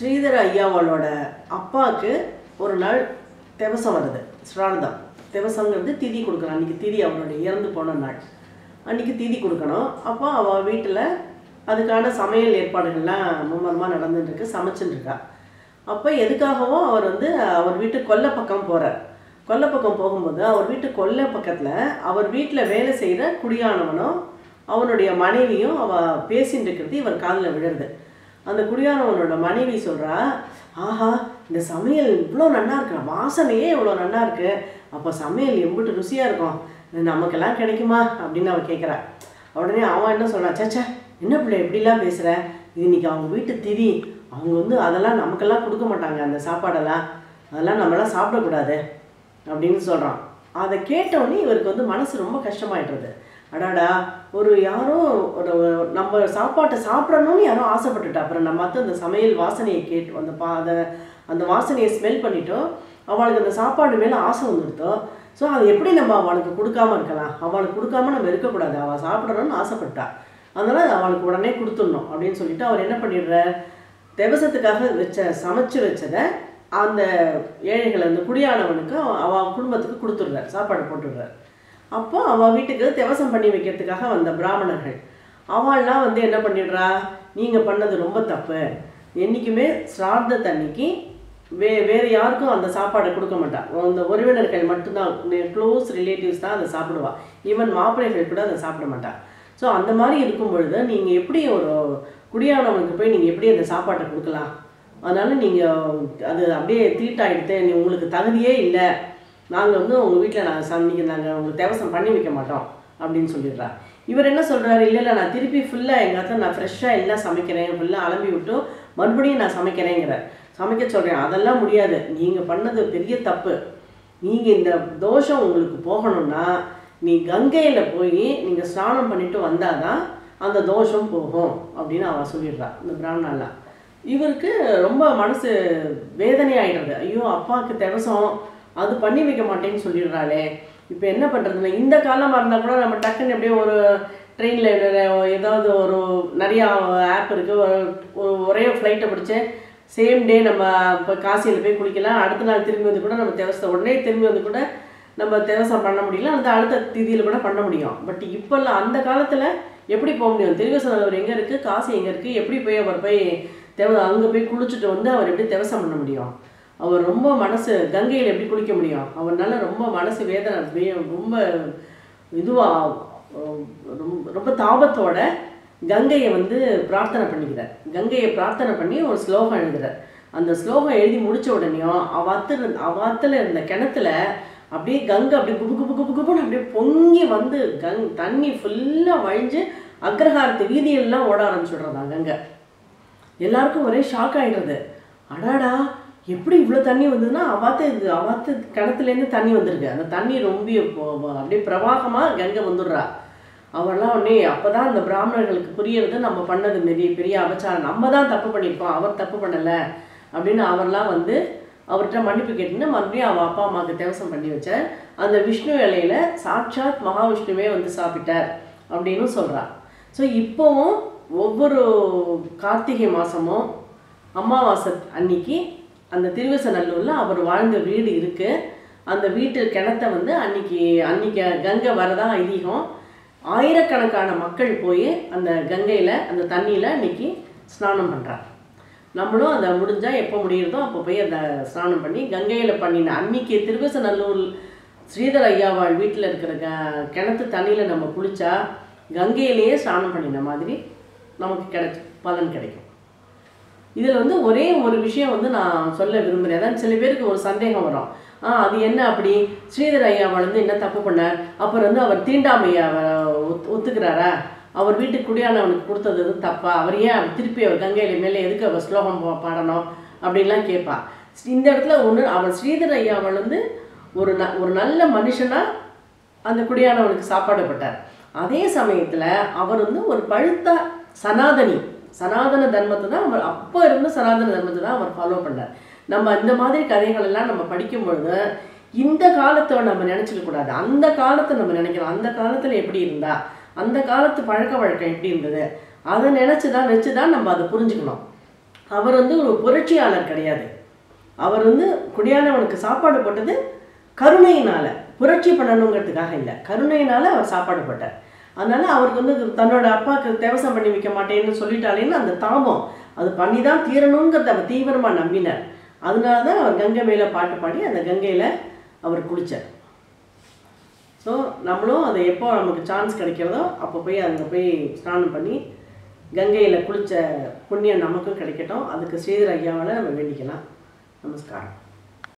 ஸ்ரீதர ஐயாவளோட அப்பாவுக்கு ஒரு நாள் திவசம் வருது. ஸ்ரார்தம் திவசங்கிறது திதி கொடுக்கணும். அன்றைக்கி திதி அவனுடைய இறந்து போன நாள். அன்றைக்கி திதி கொடுக்கணும். அப்போ அவள் வீட்டில் அதுக்கான சமையல் ஏற்பாடுகள்லாம் மும்மரமாக நடந்துட்டுருக்கு. சமைச்சுட்டுருக்கா அப்போ எதுக்காகவும் அவர் வந்து அவர் வீட்டு கொல்லை பக்கம் போகிறார் கொல்லை பக்கம் போகும்போது அவர் வீட்டு கொல்லை பக்கத்தில் அவர் வீட்டில் வேலை செய்கிற குடியானவனும் அவனுடைய மனைவியும் அவள் பேசிட்டு இருக்கிறது இவர் காதில் விழுறது. அந்த குடியானவனோட மனைவி சொல்கிறா ஆஹா இந்த சமையல் இவ்வளோ நல்லா இருக்கு வாசனையே இவ்வளோ நல்லா இருக்கு. அப்போ சமையல் எம்பிட்டு ருசியாக இருக்கும். நமக்கெல்லாம் கிடைக்குமா? அப்படின்னு அவன் கேட்குறா உடனே அவன் என்ன சொல்கிறான் சேச்சே என்ன பிள்ளை எப்படிலாம் பேசுகிற இது இன்னைக்கு அவங்க வீட்டு திதி. அவங்க வந்து அதெல்லாம் நமக்கெல்லாம் கொடுக்க மாட்டாங்க அந்த சாப்பாடெல்லாம். அதெல்லாம் நம்மளாம் சாப்பிடக்கூடாது. அப்படின்னு சொல்கிறான் அதை கேட்டவொடனே இவருக்கு வந்து மனசு ரொம்ப கஷ்டமாயிடுறது. அடாடா ஒரு யாரோ ஒரு நம்ம சாப்பாட்டை சாப்பிடணும்னு யாரோ ஆசைப்பட்டுட்டா. அப்புறம் நம்ம மற்ற அந்த சமையல் வாசனையை கேட்டு அந்த பா அதை அந்த வாசனையை ஸ்மெல் பண்ணிட்டோம் அவளுக்கு அந்த சாப்பாடு மேலே ஆசை வந்துடுத்தோ ஸோ அது எப்படி நம்ம அவளுக்கு கொடுக்காம இருக்கலாம்? அவளுக்கு கொடுக்காம நம்ம இருக்கக்கூடாது. அவள் சாப்பிடணும்னு ஆசைப்பட்டா. அதனால் அவளுக்கு உடனே கொடுத்துடணும் அப்படின்னு சொல்லிட்டு அவர் என்ன பண்ணிடுறார்? தேவசத்துக்காக வச்ச சமைச்சு வச்சதை அந்த ஏழைகள் அந்த குடியானவனுக்கு அவன் குடும்பத்துக்கு கொடுத்துடுறார். சாப்பாடு போட்டுடுறார். அப்போ அவள் வீட்டுக்கு தேவசம் பண்ணி வைக்கிறதுக்காக வந்த பிராமணர்கள். அவள்லாம் வந்து என்ன பண்ணிடுறா? நீங்கள் பண்ணது ரொம்ப தப்பு. என்றைக்குமே சிரார்த்த தண்ணிக்கு வே வேறு யாருக்கும் அந்த சாப்பாடை கொடுக்க மாட்டா. அந்த உறவினர்கள் மட்டும்தான் க்ளோஸ் ரிலேட்டிவ்ஸ் தான் அதை சாப்பிடுவா. ஈவன் மாப்பிள்ளைகள் கூட அதை சாப்பிட மாட்டா. ஸோ அந்த மாதிரி இருக்கும் பொழுது நீங்கள் எப்படி ஒரு குடியானவனுக்கு போய் நீங்கள் எப்படி அந்த சாப்பாட்டை கொடுக்கலாம்? அதனால் நீங்கள் அது அப்படியே தீட்டாயிடுத்து நீ உங்களுக்கு தகுதியே இல்லை. நாங்கள் வந்து உங்கள் வீட்டில் நாங்கள் சமைக்க நாங்கள் உங்களுக்கு தேவசம் பண்ணி வைக்க மாட்டோம் அப்படின்னு சொல்லிடுறா இவர் என்ன சொல்கிறாரு இல்லை இல்லை நான் திருப்பி ஃபுல்லாக எங்கள் அத்தை நான் ஃப்ரெஷ்ஷாக எல்லாம் சமைக்கிறேன். ஃபுல்லாக அலம்பி விட்டு மறுபடியும் நான் சமைக்கிறேங்கிற சமைக்க சொல்கிறேன் அதெல்லாம் முடியாது. நீங்கள் பண்ணது பெரிய தப்பு. நீங்கள் இந்த தோஷம் உங்களுக்கு போகணும்னா நீ கங்கையில் போய் நீங்கள் ஸ்நானம் பண்ணிட்டு வந்தாதான் அந்த தோஷம் போகும் அப்படின்னு அவ சொல்லிடுறா இந்த பிராமணாலாம் இவருக்கு ரொம்ப மனசு வேதனை ஆயிடுறது ஐயோ அப்பாவுக்கு தேவசம் அது பண்ணி வைக்க மாட்டேன்னு சொல்லிடுறாளே. இப்போ என்ன பண்ணுறதுன்னா இந்த காலமாக இருந்தால் கூட நம்ம டக்குன்னு எப்படியும் ஒரு ட்ரெயினில் ஏதாவது ஒரு நிறையா ஆப் இருக்குது ஒரு ஒரே ஃப்ளைட்டை பிடிச்சி சேம் டே நம்ம இப்போ காசியில் போய் குளிக்கலாம். அடுத்த நாள் திரும்பி வந்து கூட நம்ம தேவசம் உடனே திரும்பி வந்து கூட நம்ம தேவசம் பண்ண முடியல. அந்த அடுத்த திதியில் கூட பண்ண முடியும். பட் இப்போல்லாம் அந்த காலத்தில் எப்படி போக முடியும்? திருவசனவர் எங்கே இருக்குது காசி எங்கே இருக்குது எப்படி போய் அவர் போய் தேவ அங்கே போய் குளிச்சுட்டு வந்து அவர் எப்படி தேவசம் பண்ண முடியும்? அவர் ரொம்ப மனசு கங்கையில் எப்படி குளிக்க முடியும்? அவனால் ரொம்ப மனசு வேதனை ரொம்ப இதுவாக ரொம்ப தாபத்தோட கங்கையை வந்து பிரார்த்தனை பண்ணிக்கிறார். கங்கையை பிரார்த்தனை பண்ணி ஒரு ஸ்லோகம் எழுதுகிறார் அந்த ஸ்லோகம் எழுதி முடித்த உடனேயும் அவாத்துல அவாத்துல இருந்த கிணத்துல அப்படியே கங்கை அப்படியே குபு குபு குபு குபுன்னு அப்படியே பொங்கி வந்து கங் தண்ணி ஃபுல்லாக வழிஞ்சு அக்ரஹாரத்து வீதியெல்லாம் ஓட ஆரம்பிச்சுடுறதா கங்கை. எல்லாருக்கும் ஒரே ஷாக் ஆகிடுறது அடாடா எப்படி இவ்வளோ தண்ணி வந்ததுன்னா அவாத்து இது அவாத்து கிணத்துலேருந்து தண்ணி வந்திருக்கு. அந்த தண்ணி ரொம்ப அப்படியே பிரவாகமாக கங்கை வந்துடுறா. அவர்லாம் உடனே அப்போ தான் அந்த பிராமணர்களுக்கு புரியறது நம்ம பண்ணது பெரிய பெரிய அபச்சாரம். நம்ம தான் தப்பு பண்ணியிருக்கோம் அவர் தப்பு பண்ணலை அப்படின்னு அவர்லாம் வந்து அவர்கிட்ட மன்னிப்பு கேட்டுன்னு மறுபடியும் அவள் அப்பா அம்மாவுக்கு தேவசம் பண்ணி வச்சார் அந்த விஷ்ணு இலையில சாட்சாத் மகாவிஷ்ணுவே வந்து சாப்பிட்டார் அப்படின்னு சொல்றா. ஸோ இப்போவும் ஒவ்வொரு கார்த்திகை மாதமும் அமாவாசை அன்னைக்கு அந்த திருவசநல்லூரில் அவர் வாழ்ந்த வீடு இருக்குது அந்த வீட்டு கிணத்த வந்து அன்னைக்கு அன்னைக்கு கங்கை வரதா ஐதீகம். ஆயிரக்கணக்கான மக்கள் போய் அந்த கங்கையில் அந்த தண்ணியில் இன்னைக்கு ஸ்நானம் பண்ணுறாங்க நம்மளும் அதை முடிஞ்சால் எப்போ முடியுறதோ அப்போ போய் அந்த ஸ்நானம் பண்ணி கங்கையில் பண்ணின அன்னைக்கு திருவசநல்லூர் ஸ்ரீதர் ஐயாவாள் வீட்டில் இருக்கிற க கிணத்து தண்ணியில் நம்ம குளித்தா கங்கையிலேயே ஸ்நானம் பண்ணின மாதிரி நமக்கு கிடைச்ச பலன் கிடைக்கும். இதில் வந்து ஒரே ஒரு விஷயம் வந்து நான் சொல்ல விரும்புகிறேன் அதான் சில பேருக்கு ஒரு சந்தேகம் வரும். ஆ அது என்ன அப்படி? ஸ்ரீதர் ஐயா வந்து என்ன தப்பு பண்ணார்? அப்புறம் வந்து அவர் தீண்டாமையாவை ஒத்துக்கிறாரா? அவர் வீட்டுக்கு குடியானவனுக்கு கொடுத்தது வந்து தப்பா? அவர் ஏன் அவர் திருப்பி அவர் கங்கையில மேலே எதுக்கு அவர் ஸ்லோகம் பாடணும்? அப்படின்லாம் கேட்பா. இந்த இடத்துல ஒன்று அவர் ஸ்ரீதர் ஐயா வந்து ஒரு ந ஒரு நல்ல மனுஷனாக அந்த குடியானவனுக்கு சாப்பாடு பட்டார். அதே சமயத்தில் அவர் வந்து ஒரு பழுத்த சனாதனி. சனாதன தர்மத்தை தான் அவர் அப்போ இருந்த சனாதன தர்மத்தை தான் அவர் ஃபாலோ பண்ணார். நம்ம இந்த மாதிரி கதைகள் எல்லாம் நம்ம படிக்கும் பொழுது இந்த காலத்தை நம்ம நினச்சிடக்கூடாது அந்த காலத்தை நம்ம நினைக்கிறோம் அந்த காலத்தில் எப்படி இருந்தா அந்த காலத்து பழக்க வழக்கம் எப்படி இருந்தது அதை நினச்சி தான் வச்சு தான் நம்ம அதை புரிஞ்சுக்கணும். அவர் வந்து ஒரு புரட்சியாளர் கிடையாது. அவர் வந்து குடியானவனுக்கு சாப்பாடு போட்டது கருணையினால. புரட்சி பண்ணணுங்கிறதுக்காக இல்லை. கருணையினால அவர் சாப்பாடு போட்டார். அதனால அவருக்கு வந்து தன்னோட அப்பாவுக்கு தேவசம் பண்ணி வைக்க மாட்டேன்னு சொல்லிட்டாலேன்னு அந்த தாபம் அது பண்ணி தான் தீரணுங்கிறத அவர் தீவிரமாக நம்பினார். அதனால தான் அவர் கங்கை மேலே பாட்டு பாடி அந்த கங்கையில் அவர் குளிச்சார். ஸோ நம்மளும் அதை எப்போ நமக்கு சான்ஸ் கிடைக்கிறதோ அப்போ போய் அங்கே போய் ஸ்நானம் பண்ணி கங்கையில் குளித்த புண்ணியம் நமக்கும் கிடைக்கட்டும். அதுக்கு ஸ்ரீதர் ஐயாவால் நம்ம வேண்டிக்கலாம். நமஸ்காரம்.